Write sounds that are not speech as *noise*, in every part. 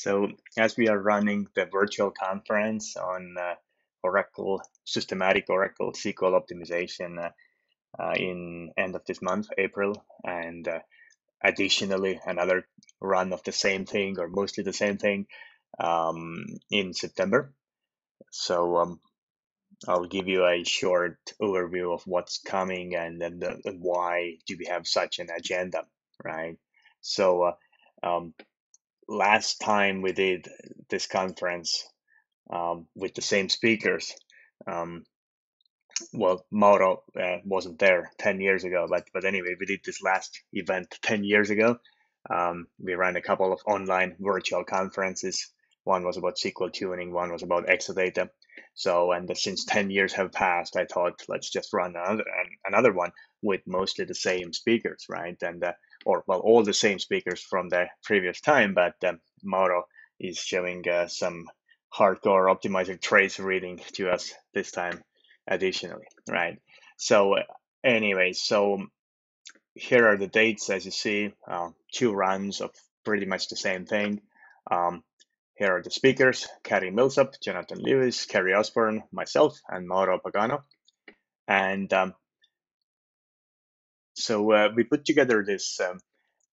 So, as we are running the virtual conference on uh, Oracle systematic Oracle SQL optimization uh, uh, in end of this month, April, and uh, additionally another run of the same thing or mostly the same thing um, in September. So um, I'll give you a short overview of what's coming and then the, why do we have such an agenda, right? So uh, um, last time we did this conference um, with the same speakers, um, well, Mauro uh, wasn't there 10 years ago, but, but anyway, we did this last event 10 years ago. Um, we ran a couple of online virtual conferences. One was about SQL tuning, one was about Exadata. So, and since 10 years have passed, I thought let's just run another, another one with mostly the same speakers, right? And uh, or well, all the same speakers from the previous time, but um, Mauro is showing uh, some hardcore optimizer trace reading to us this time additionally, right? So anyway, so here are the dates as you see, uh, two runs of pretty much the same thing. Um, here are the speakers, Cary Millsap, Jonathan Lewis, Kerry Osborne, myself, and Mauro Pagano. And um, so uh, we put together this um,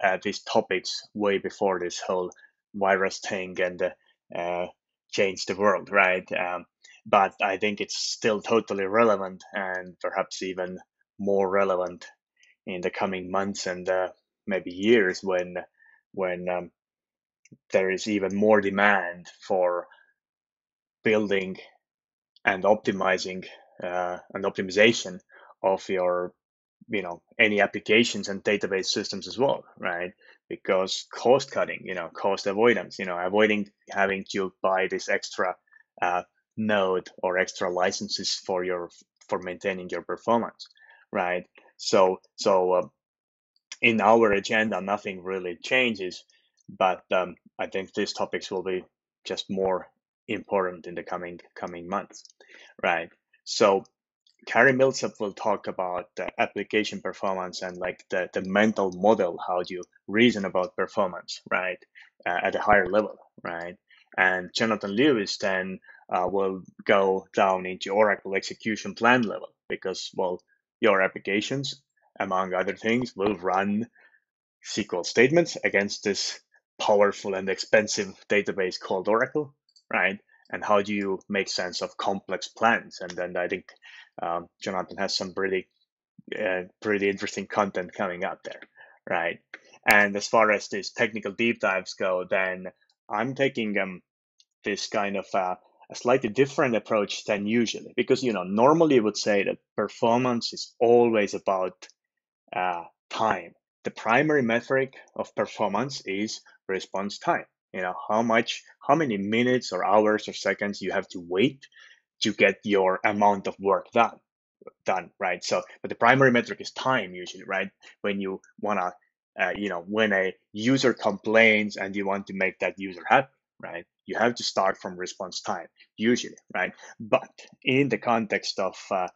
uh, these topics way before this whole virus thing and uh, changed the world, right? Um, but I think it's still totally relevant and perhaps even more relevant in the coming months and uh, maybe years when when um, there is even more demand for building and optimizing uh, an optimization of your you know any applications and database systems as well right? Because cost cutting you know cost avoidance you know avoiding having to buy this extra uh, node or extra licenses for your for maintaining your performance right? So so uh, in our agenda nothing really changes but um, i think these topics will be just more important in the coming coming months right so Cary Millsap will talk about the application performance and like the, the mental model, how do you reason about performance, right, uh, at a higher level, right? And Jonathan Lewis then uh, will go down into Oracle execution plan level because, well, your applications, among other things, will run SQL statements against this powerful and expensive database called Oracle, right? And how do you make sense of complex plans? And then I think um, Jonathan has some pretty uh, pretty interesting content coming up there, right? And as far as these technical deep dives go, then I'm taking um, this kind of uh, a slightly different approach than usually because you know normally you would say that performance is always about uh, time. The primary metric of performance is response time. You know how much, how many minutes or hours or seconds you have to wait to get your amount of work done done right? So but the primary metric is time usually right? When you want to uh, you know when a user complains and you want to make that user happy right? You have to start from response time usually right? But in the context of uh,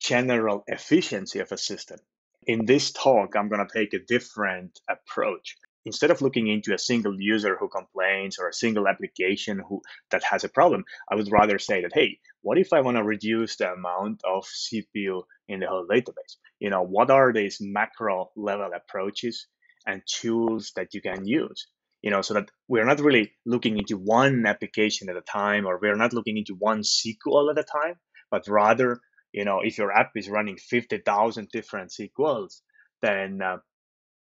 general efficiency of a system in this talk i'm going to take a different approach instead of looking into a single user who complains or a single application who that has a problem i would rather say that hey what if i want to reduce the amount of cpu in the whole database? You know what are these macro level approaches and tools that you can use? You know so that we're not really looking into one application at a time or we're not looking into one sql at a time but rather you know if your app is running 50000 different sqls then uh,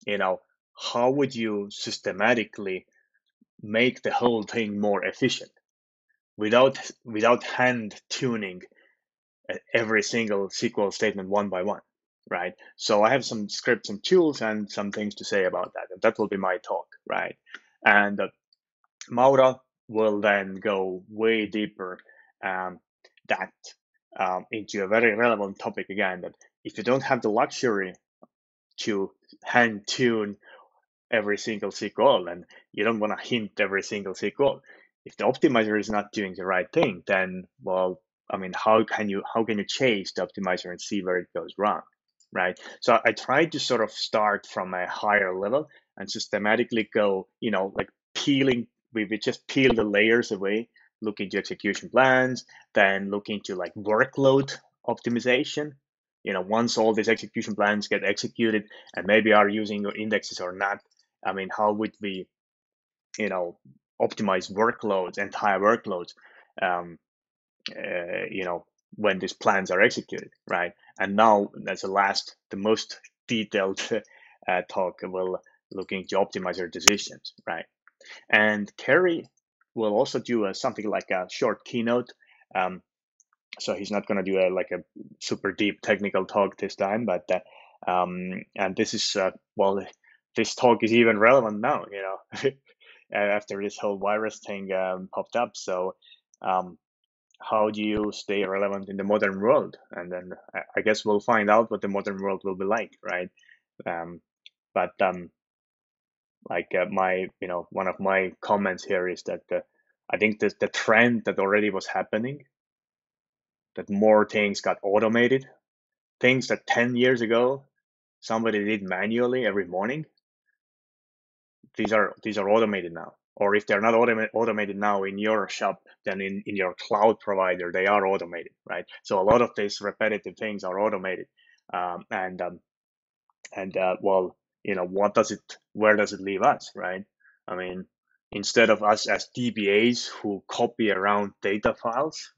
you know how would you systematically make the whole thing more efficient without without hand tuning every single SQL statement one by one, right? So I have some scripts and tools and some things to say about that, and that will be my talk, right? And uh, Mauro will then go way deeper um, that um, into a very relevant topic again. That if you don't have the luxury to hand tune every single SQL and you don't want to hint every single SQL. If the optimizer is not doing the right thing, then well, I mean, how can you how can you chase the optimizer and see where it goes wrong, right? So I tried to sort of start from a higher level and systematically go, you know, like peeling we, we just peel the layers away, look into execution plans, then look into like workload optimization. You know, once all these execution plans get executed and maybe are using your indexes or not, I mean, how would we, you know, optimize workloads, entire workloads, um, uh, you know, when these plans are executed, right? And now, as a last, the most detailed *laughs* uh, talk will looking to optimize your decisions, right? And Kerry will also do a, something like a short keynote. Um, so he's not going to do a like a super deep technical talk this time, but uh, um, and this is uh, well, this talk is even relevant now, you know, *laughs* after this whole virus thing um, popped up. So um, how do you stay relevant in the modern world? And then I guess we'll find out what the modern world will be like, right? Um, but um, like uh, my, you know, one of my comments here is that uh, I think that the trend that already was happening, that more things got automated, things that 10 years ago somebody did manually every morning, these are these are automated now or if they're not automa- automated now in your shop, then in, in your cloud provider, they are automated, right? So a lot of these repetitive things are automated. Um, and, um, and, uh, well, you know, what does it, where does it leave us, right? I mean, instead of us as DBAs who copy around data files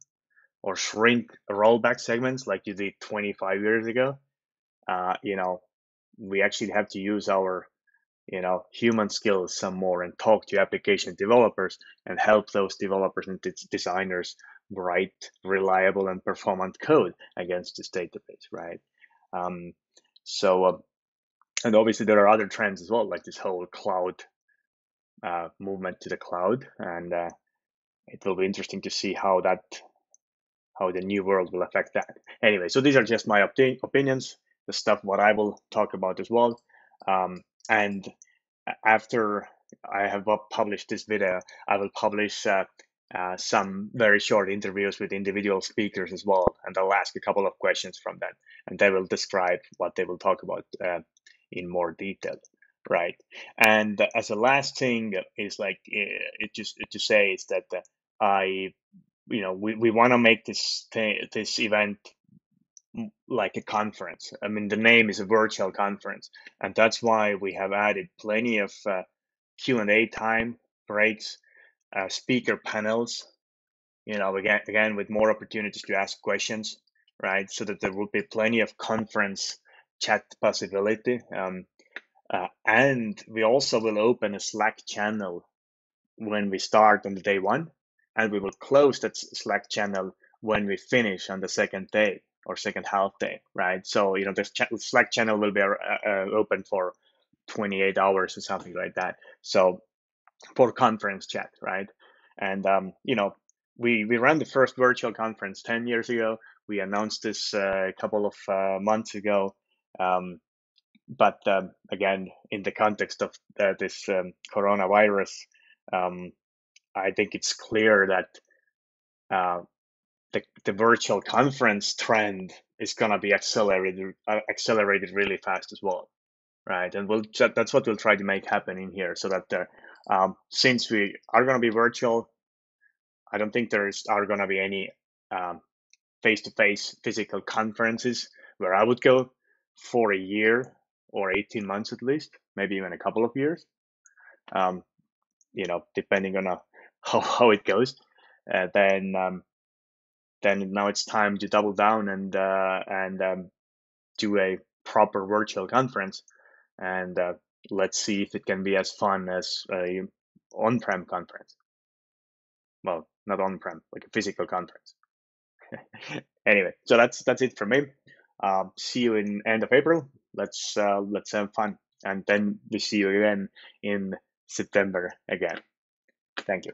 or shrink rollback segments like you did 25 years ago, uh, you know, we actually have to use our you know human skills some more and talk to application developers and help those developers and designers write reliable and performant code against this database right? Um, so uh, and obviously there are other trends as well like this whole cloud uh, movement to the cloud and uh, it will be interesting to see how that how the new world will affect that. Anyway so these are just my opinions the stuff what i will talk about as well. Um, and after I have published this video, I will publish uh, uh, some very short interviews with individual speakers as well, and I'll ask a couple of questions from them, and they will describe what they will talk about uh, in more detail, right? And as a last thing is like it just to say is that uh, I, you know, we, we want to make this thing, this event like a conference. I mean, the name is a virtual conference, and that's why we have added plenty of uh, Q and A time, breaks, uh, speaker panels. You know, again, again with more opportunities to ask questions, right? So that there will be plenty of conference chat possibility. Um, uh, and we also will open a Slack channel when we start on the day one, and we will close that Slack channel when we finish on the second day or second half day, right? So you know the Slack channel will be uh, uh, open for 28 hours or something like that. So for conference chat, right? And um, you know we we ran the first virtual conference 10 years ago. We announced this uh, a couple of uh, months ago. Um, but um, again, in the context of uh, this um, coronavirus, um, I think it's clear that uh, the, the virtual conference trend is going to be accelerated uh, accelerated really fast as well right? And we'll that's what we'll try to make happen in here so that um, since we are going to be virtual i don't think there's are going to be any um, face-to-face physical conferences where i would go for a year or 18 months at least maybe even a couple of years um, you know depending on uh, *laughs* how, how it goes. Uh, then um, then now it's time to double down and uh, and um, do a proper virtual conference, and uh, let's see if it can be as fun as a on-prem conference. Well, not on-prem, like a physical conference. *laughs* anyway, so that's that's it for me. Um, see you in end of April. Let's uh, let's have fun, and then we see you again in September again. Thank you.